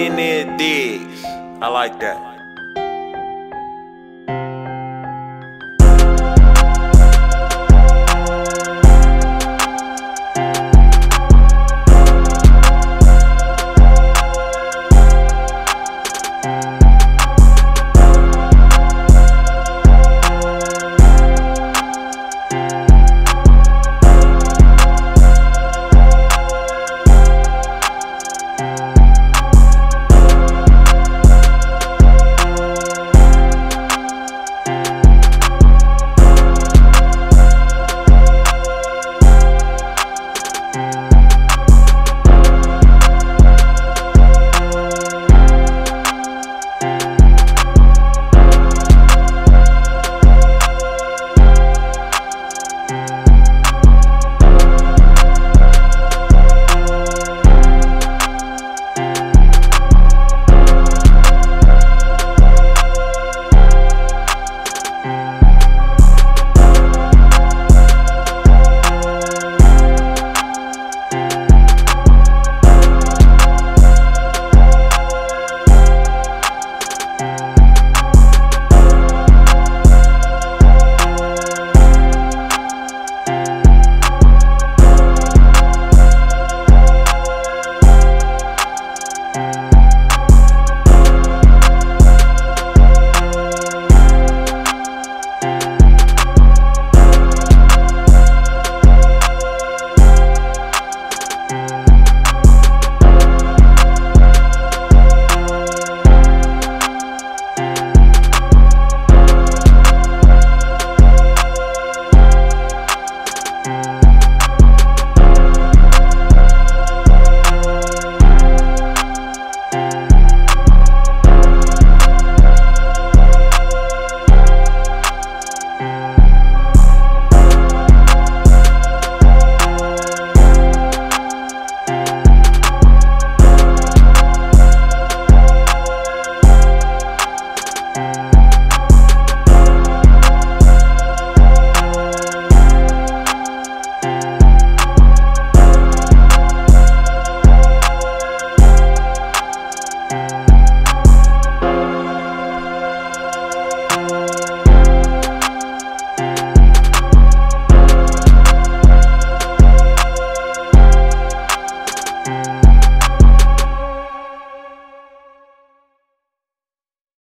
Millionaire Diggs. I like that.